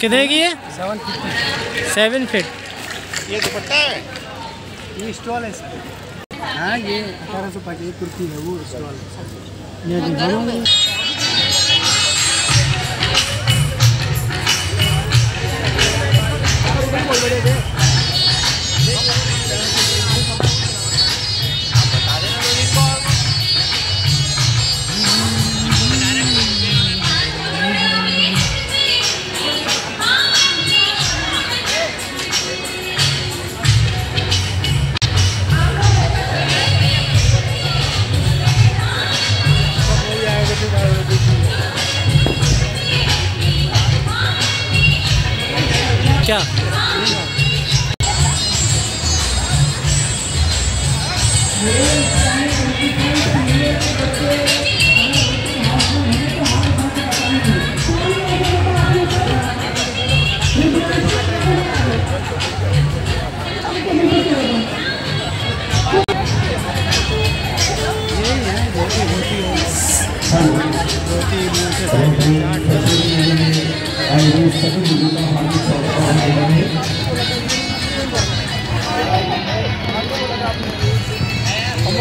कितने की है? सेवन फिट सेवन फिट ये दुपट्टा है। ये स्टॉल है सर हाँ ये अठारह सौ पचास कुर्ती है वो स्टॉल क्या?